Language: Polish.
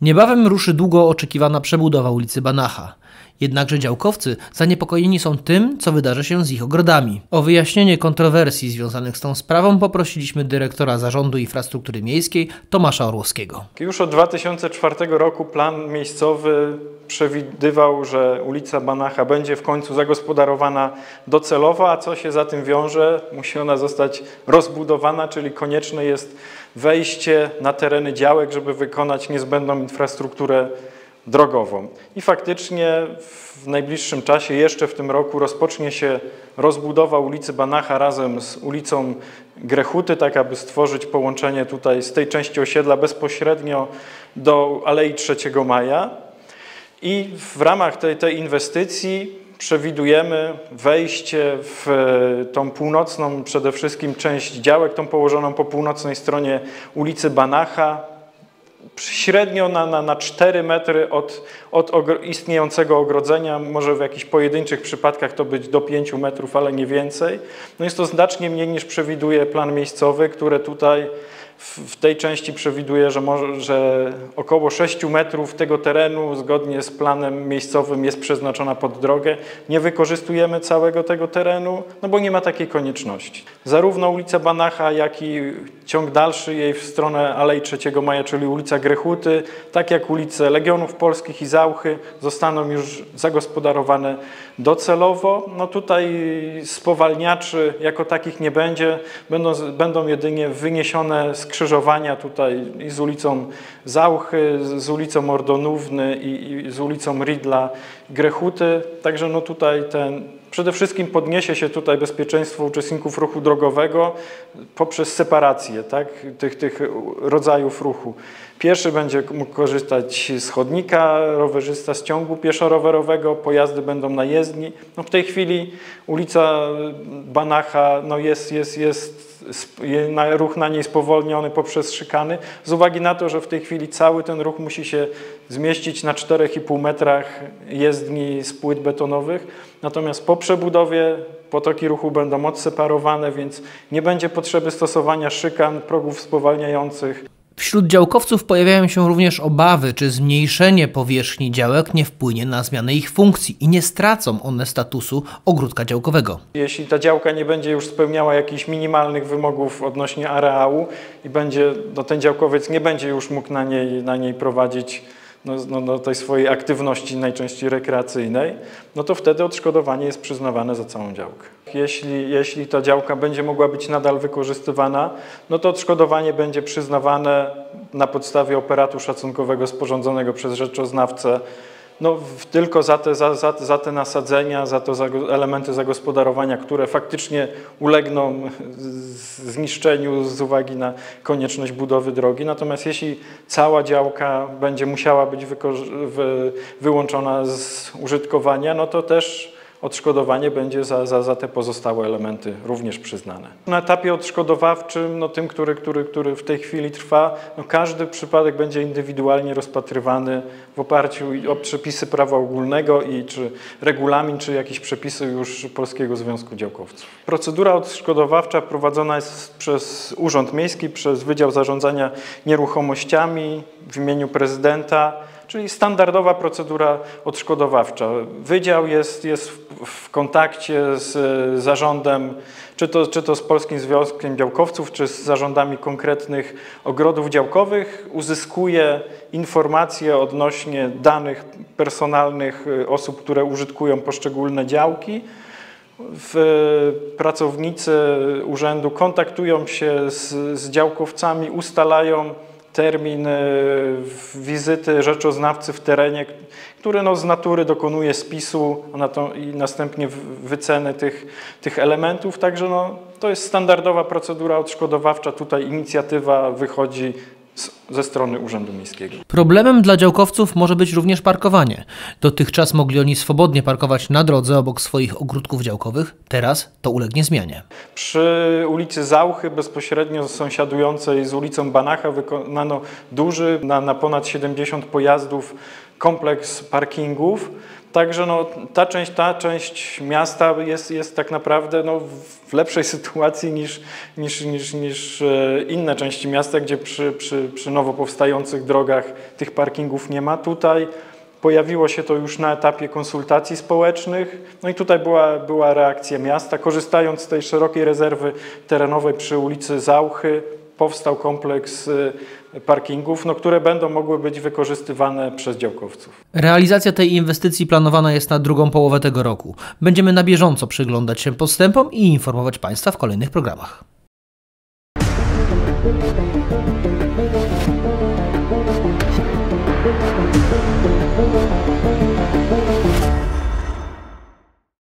Niebawem ruszy długo oczekiwana przebudowa ulicy Banacha. Jednakże działkowcy zaniepokojeni są tym, co wydarzy się z ich ogrodami. O wyjaśnienie kontrowersji związanych z tą sprawą poprosiliśmy dyrektora Zarządu Infrastruktury Miejskiej Tomasza Orłowskiego. Już od 2004 roku plan miejscowy przewidywał, że ulica Banacha będzie w końcu zagospodarowana docelowo, a co się za tym wiąże? Musi ona zostać rozbudowana, czyli konieczne jest wejście na tereny działek, żeby wykonać niezbędną infrastrukturę drogową. I faktycznie w najbliższym czasie, jeszcze w tym roku, rozpocznie się rozbudowa ulicy Banacha razem z ulicą Grechuty, tak aby stworzyć połączenie tutaj z tej części osiedla bezpośrednio do Alei 3 Maja. I w ramach tej, tej inwestycji przewidujemy wejście w tą północną, przede wszystkim część działek, tą położoną po północnej stronie ulicy Banacha, średnio na, na, na 4 metry od, od istniejącego ogrodzenia, może w jakichś pojedynczych przypadkach to być do 5 metrów, ale nie więcej. No jest to znacznie mniej niż przewiduje plan miejscowy, które tutaj w tej części przewiduje, że, może, że około 6 metrów tego terenu zgodnie z planem miejscowym jest przeznaczona pod drogę. Nie wykorzystujemy całego tego terenu, no bo nie ma takiej konieczności. Zarówno ulica Banacha, jak i ciąg dalszy jej w stronę Alei 3 Maja, czyli ulica Grechuty, tak jak ulice Legionów Polskich i Zauchy zostaną już zagospodarowane docelowo. No tutaj spowalniaczy jako takich nie będzie, będą, będą jedynie wyniesione skrzyżowania tutaj i z ulicą Zauchy, z ulicą Ordonówny i, i z ulicą Ridla Grechuty. Także no tutaj ten Przede wszystkim podniesie się tutaj bezpieczeństwo uczestników ruchu drogowego poprzez separację tak, tych, tych rodzajów ruchu. Pieszy będzie mógł korzystać z chodnika, rowerzysta z ciągu pieszo-rowerowego, pojazdy będą na jezdni. No w tej chwili ulica Banacha no jest, jest, jest ruch na niej spowolniony poprzez szykany, z uwagi na to, że w tej chwili cały ten ruch musi się zmieścić na 4,5 metrach jezdni z płyt betonowych, natomiast po przebudowie potoki ruchu będą odseparowane, więc nie będzie potrzeby stosowania szykan, progów spowalniających. Wśród działkowców pojawiają się również obawy, czy zmniejszenie powierzchni działek nie wpłynie na zmianę ich funkcji i nie stracą one statusu ogródka działkowego. Jeśli ta działka nie będzie już spełniała jakichś minimalnych wymogów odnośnie areału i będzie, no ten działkowiec nie będzie już mógł na niej, na niej prowadzić no, no, no, tej swojej aktywności najczęściej rekreacyjnej, no to wtedy odszkodowanie jest przyznawane za całą działkę. Jeśli, jeśli ta działka będzie mogła być nadal wykorzystywana, no to odszkodowanie będzie przyznawane na podstawie operatu szacunkowego sporządzonego przez rzeczoznawcę no, tylko za te, za, za, za te nasadzenia, za za elementy zagospodarowania, które faktycznie ulegną zniszczeniu z uwagi na konieczność budowy drogi. Natomiast jeśli cała działka będzie musiała być wy wyłączona z użytkowania, no to też odszkodowanie będzie za, za, za te pozostałe elementy również przyznane. Na etapie odszkodowawczym, no tym, który, który, który w tej chwili trwa, no każdy przypadek będzie indywidualnie rozpatrywany w oparciu o przepisy prawa ogólnego i czy regulamin, czy jakieś przepisy już Polskiego Związku Działkowców. Procedura odszkodowawcza prowadzona jest przez Urząd Miejski, przez Wydział Zarządzania Nieruchomościami w imieniu prezydenta, czyli standardowa procedura odszkodowawcza. Wydział jest, jest w, kontakcie z zarządem, czy to, czy to z Polskim Związkiem Działkowców, czy z zarządami konkretnych ogrodów działkowych, uzyskuje informacje odnośnie danych personalnych y, osób, które użytkują poszczególne działki. W, pracownicy urzędu kontaktują się z, z działkowcami, ustalają termin e, wizyty rzeczoznawcy w terenie, który no z natury dokonuje spisu i następnie wyceny tych, tych elementów. Także no, to jest standardowa procedura odszkodowawcza. Tutaj inicjatywa wychodzi ze strony Urzędu Miejskiego. Problemem dla działkowców może być również parkowanie. Dotychczas mogli oni swobodnie parkować na drodze obok swoich ogródków działkowych, teraz to ulegnie zmianie. Przy ulicy Zauchy, bezpośrednio sąsiadującej z ulicą Banacha, wykonano duży, na, na ponad 70 pojazdów, kompleks parkingów Także no, ta, część, ta część miasta jest, jest tak naprawdę no, w lepszej sytuacji niż, niż, niż, niż e, inne części miasta, gdzie przy, przy, przy nowo powstających drogach tych parkingów nie ma. Tutaj pojawiło się to już na etapie konsultacji społecznych. No i tutaj była, była reakcja miasta. Korzystając z tej szerokiej rezerwy terenowej przy ulicy Zauchy, powstał kompleks y, parkingów, no, które będą mogły być wykorzystywane przez działkowców. Realizacja tej inwestycji planowana jest na drugą połowę tego roku. Będziemy na bieżąco przyglądać się postępom i informować Państwa w kolejnych programach. Thank you.